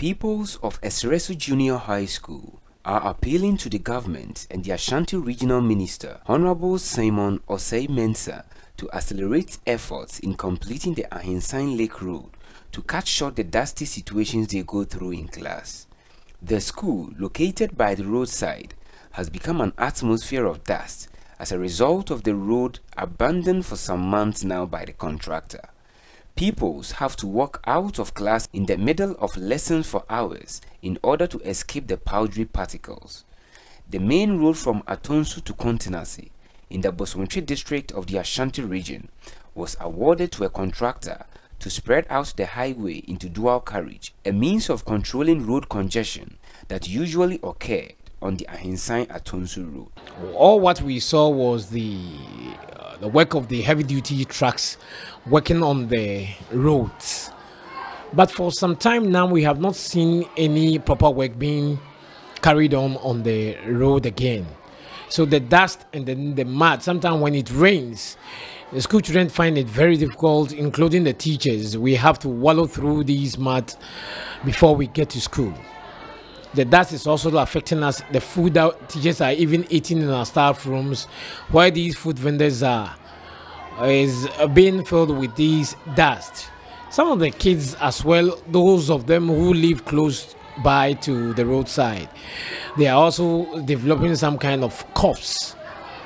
Peoples of Esereso Junior High School are appealing to the government and the Ashanti Regional Minister, Honorable Simon Osei Mensah, to accelerate efforts in completing the Ahinsan Lake Road to cut short the dusty situations they go through in class. The school, located by the roadside, has become an atmosphere of dust as a result of the road abandoned for some months now by the contractor. Pupils have to walk out of class in the middle of lessons for hours in order to escape the powdery particles. The main road from Atonsu to Kuntenase in the Bosomtwe district of the Ashanti region was awarded to a contractor to spread out the highway into dual carriage, a means of controlling road congestion that usually occurred on the Ahinsan Atonsu road. All what we saw was the the work of the heavy duty trucks working on the roads. But for some time now, we have not seen any proper work being carried on on the road again. So the dust and then the mud, sometimes when it rains, the school children find it very difficult, including the teachers. We have to wallow through these mud before we get to school. The dust is also affecting us. The food that teachers are even eating in our staff rooms, where these food vendors are, is being filled with these dust. Some of the kids as well, those of them who live close by to the roadside, they are also developing some kind of coughs.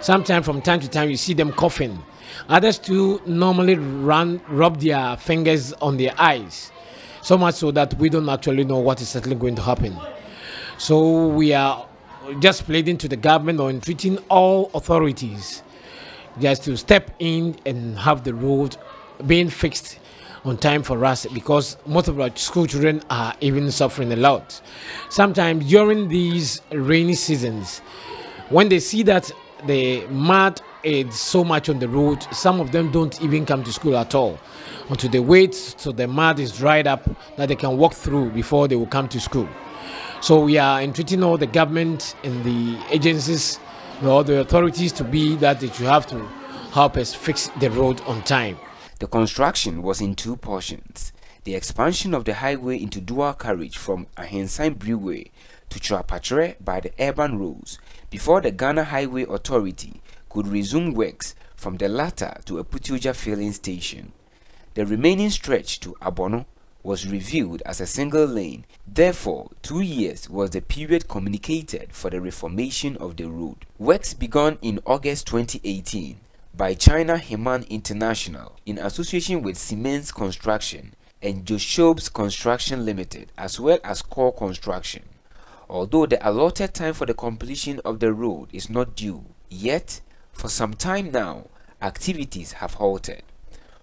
Sometimes from time to time you see them coughing. Others too normally run rub their fingers on their eyes, so much so that we don't actually know what is certainly going to happen. So we are just pleading to the government or entreating all authorities just to step in and have the road being fixed on time for us because most of our school children are even suffering a lot. Sometimes during these rainy seasons, when they see that the mud is so much on the road, some of them don't even come to school at all until they wait so the mud is dried up that they can walk through before they will come to school. So we are entreating all the government and the agencies or the authorities to be that they should have to help us fix the road on time. The construction was in two portions. The expansion of the highway into dual carriage from Ahinsan Breway to Trapatre by the urban roads before the Ghana Highway Authority could resume works from the latter to a Putuja filling station. The remaining stretch to Abono was reviewed as a single lane. Therefore, two years was the period communicated for the reformation of the road. Works began in August 2018 by China Henan International in association with Siemens Construction and Joshob's Construction Limited as well as Core Construction. Although the allotted time for the completion of the road is not due, yet for some time now activities have halted.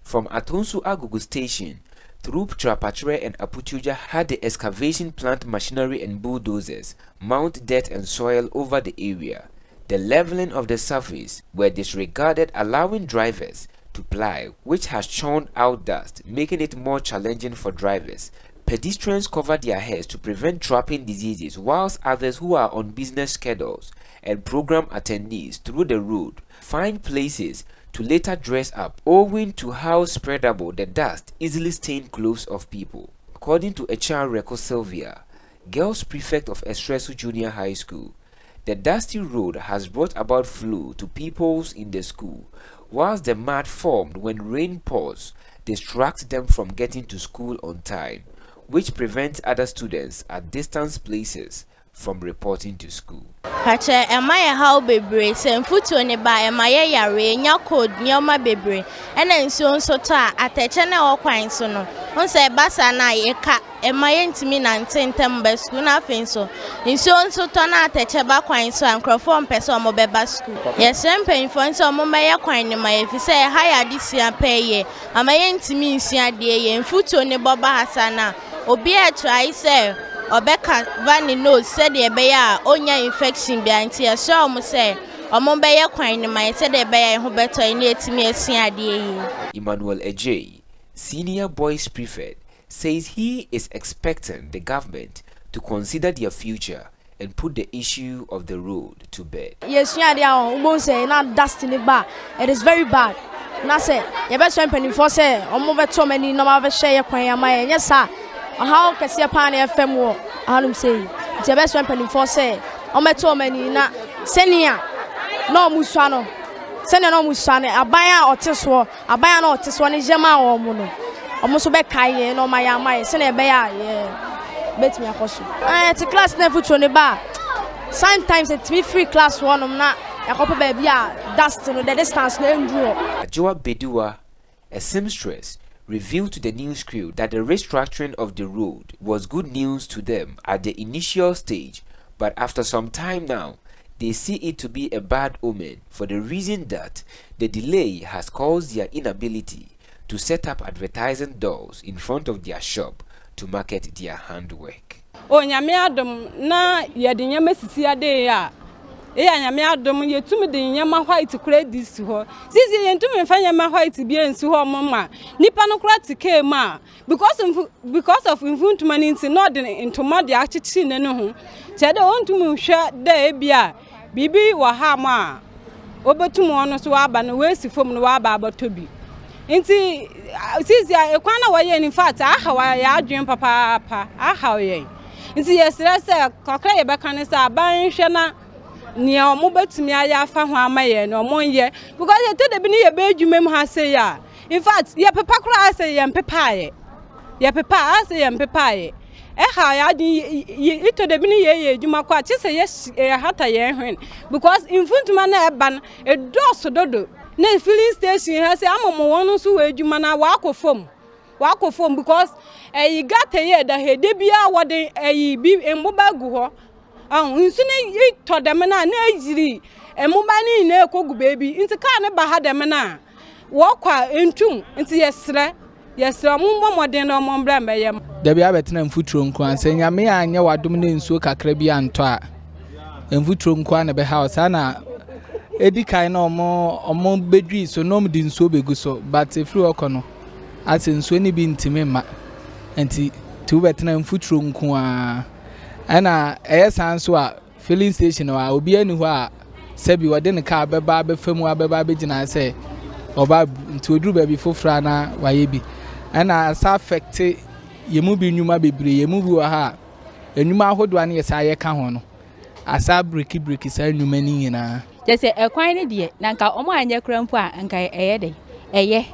From Atonsu Agugu Station through Trapatre and Aputuja had the excavation plant machinery and bulldozers mount dirt and soil over the area. The leveling of the surface were disregarded allowing drivers to ply which has churned out dust making it more challenging for drivers. Pedestrians cover their heads to prevent trapping diseases whilst others who are on business schedules and program attendees through the road find places to later dress up owing to how spreadable the dust easily stained clothes of people. According to HR Reco Sylvia, girls prefect of Esereso Junior High School, the dusty road has brought about flu to pupils in the school, whilst the mud formed when rain pours distracts them from getting to school on time, which prevents other students at distant places from reporting to school. Kakyɛ ɛma yɛ haw bebree. Sɛ mfutuo ne ba ɛma yɛ yare nya cold nneɛma bebree. Ɛna nsuo nso tɔ a atɛkyɛ na ɛwɔ kwan so no sɛ ɛba saa na yɛka ɛma yɛntumi nante ntɛm ba sukuu na afei nso. Nsuo nso tɔ na atɛkyɛ ba kwan so a nkurɔfoɔ mpɛ sɛ ɔmo bɛba sukuu yɛsrɛ mpanyinfoɔ nso ɔmo bɛyɛ kwan ne ma yɛ fi sɛ ɛha yɛ ade sua pɛɛ yɛ ama yɛntumi nsua adeɛ yɛ mfutuo ne bɔ ha saa na obi ɛtrai sɛ ɔbɛka va ne nose sɛdeɛ ɛbɛyɛ a ɔnya infection bia nti yɛsrɛ ɔmo sɛ ɔmo bɛyɛ kwan ne ma yɛ sɛdeɛ ɛbɛyɛ yɛn ho bɛtɔ yɛ yɛtumi asua adeɛ yie. Emmanuel Ejay, senior boys prefect, says he is expecting the government to consider their future and put the issue of the road to bed. yɛsua adeɛ a wɔn sɛ na dust ne ba. It is very bad. Na sɛ yɛbɛsɔ mpanimfoɔ sɛ ɔmo bɛtɔ ɔmo ani na ɔmo abɛhyɛ yɛ kwan ama yɛ nyɛ saa ɔhaw kɛseɛ paa na ɛfɛ mu wɔ. Ahanom sɛ yi nti ɛbɛsɛ mpanimfoɔ sɛ ɔmɛto ɔmo ani na sɛnea na ɔmo sua no sɛnea na ɔmo sua no aban a ɔte soɔ aban a na ɔte soɔ no yɛ maa wɔn mo no ɔmo nso bɛkae yɛn na ɔmo ayɛ ama yɛ sɛnea ɛbɛyɛ a yɛ bɛtumi akɔ so. Ɛɛ te class na efutuo ne ba a sometimes ɛtumi free class hɔnom na yɛkɔpɛ baabi a dust no the distance no ɛnduru hɔ. Ajua Bediwa, a seamstress, revealed to the news crew that the restructuring of the road was good news to them at the initial stage, but after some time now, they see it to be a bad omen for the reason that the delay has caused their inability to set up advertising doors in front of their shop to market their handwork. onyame adom na yɛde nneɛma sisi ade a ɛyɛ nyame adom yɛtumi de nneɛma white kora di si hɔ. Sisi yɛntumi mfa nneɛma white bi nsi hɔ mo ma nipa no kora te kaa mu because of because of mfuntuma no nti na ɔde ntoma de akyekyere ne ne ho. Kyerɛ dɛ ɔntumi nhwɛ dɛ ebi a biribi wɔ ha mo a obɛtum ɔno so waba no wɔasi fam no waba abɛtɔ bi. Nti sisi a ekwan na wɔyɛ in fact ahaw yɛ adwene papaapa ahaw yɛn. Nti yɛsrɛ sɛ kakra yɛbɛka ne sɛ aban hwɛ na nea ɔmo bɛtumi ayɛ afa ho ama yɛn no ɔmo nyɛ because yɛtɔ da bi ne yɛbɛ adwuma mu ha sɛ yɛ a in fact yɛpepa koraa sɛ yɛmpepaeɛ yɛpepa a sɛ yɛmpepaeɛ ɛha yɛ ade itɔ da bi ne yɛyɛ adwuma kɔ a kye sɛ yɛhata yɛn hwen because mfuntuma no ɛba no ɛdɔɔso dodo na filling station ha sɛ ama mo wɔn nso wɔ adwuma na wakɔ fam wakɔ fam because ɛyi gata yi ɛda ha ede biara wɔde ɛyi bi mmoba gu hɔ ne yi tɔ dɛm na na eyiri ne nyinaa ekogu beebi nti kaa ne ba ha dɛm na wɔkɔ a ntum nti yɛsrɛ yɛsrɛ ɔmo mbɔ mmɔden na ɔmo mbra mbɛyɛ mo. dabi abɛtena mfuturo nko a sɛ nyame a anyɛ wadom ne nsuo kakra bi antɔ a. Mfuturo nko a na ɛbɛha wo saa na ɛdi kan na ɔmo ɔmo bɛdwii so na ɔmo de nsuo bɛgu so but ɛfiri hɔ kɔ no asɛ nsuo no bi ntumi mma. Nti wobɛtena mfuturo nko a ɛna ɛyɛ saa nso a filling station hɔ a obiara ni hɔ a sɛbi wɔde ne kaa bɛba abɛfa mu abɛba abɛgyina sɛ ɔba nti oduru baabi foforɔ a na wayɛ bi. Ɛna sa affecte yɛn mu bi nnwuma bebree. Yɛn mu bi wɔ ha a nnwuma ahodoɔ a ne yɛ saa yɛka ho no asa breki breki saa nnwuma no nyinaa. Kyɛ sɛ ɛkwan no deɛ na nka ɔmo anyɛ kora mpo a nka ɛyɛ dɛ. Ɛyɛ.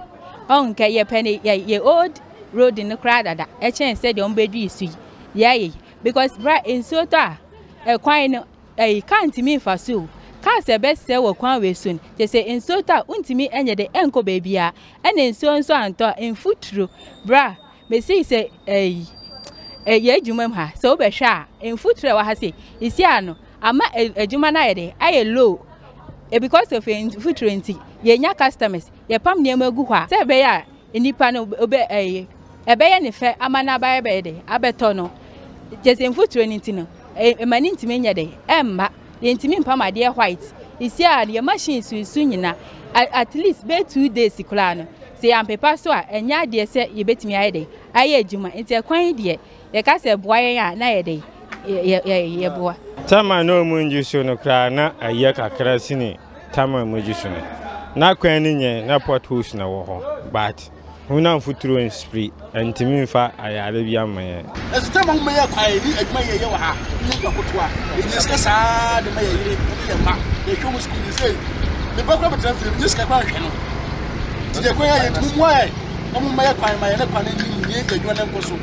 Ɔn nka yɛpɛ ne yɛ yɛ old road no koraa dada. Ɛkyɛn sɛ deɛ ɔmo bɛdwi so yi yɛayɛ yi. Because bra nsuo tɔ a ɛkwan no ɛyi kaa ntumi nfa so. O sɛ ɛbɛsɛ wɔ kwan wɔ so no kyɛ sɛ nsuo tɔ a ntumi ɛnyɛ dɛ ɛnkɔ baabi a ɛna nsuo nso antɔ mfuturo bra besi sɛ ɛyi ɛyɛ adwuma mu ha. Sɛ wobɛhwɛ a mfuturo ɛwɔ ha sɛ esi ano ama adwuma no ayɛ dɛ ayɛ low. Because of mfuturo nti yɛnya customers yɛpam nneɛma gu hɔ a sɛ ɛbɛyɛ a nipa no ɛbɛyɛ ne fɛ ama no abayɛ bɛyɛ dɛ abɛtɔ no. Kyɛ sɛ mfuturo no nti no ɛma ne ntumi nyɛ dɛ ɛmma yɛntumi mpam adeɛ white. Esi a yɛ machine susu nyina at least bɛyɛ two days koraa no sɛ yɛampepa so a ɛnyɛ adeɛ sɛ yɛbɛtumi ayɛ dɛ ayɛ adwuma nti ɛkwan deɛ yɛka sɛ boa yɛn a na yɛ dɛ yɛ- yɛ- yɛboa tama na ɔmu ngye so no koraa na ɛyɛ kakra sene tama mu gye so no. Na kwan no nyɛ na potholes na wɔ hɔ but honam foturo nspiri ntumi nfa ayare bi ama yɛn. ɛsɛ tẹ́ mọ̀ n bɛyɛ kwa yɛ ni adwuma yɛ yɛ wɔ ha. Ne yɛ kotoa. Ɛnyɛ sika saa de ma yɛ yere ne yɛ ma. Yɛ hwɛ mu sukuu nisɛ ne ba kura bɛtɛn firi nyɛ sika kura hwɛ no. Ti yɛ kɔ yɛ yɛ tumu mu ayɛ. Na mo ma yɛ kwa yɛ ma yɛ ne kwa ne ni mu yɛ adwuma ne nkɔ so.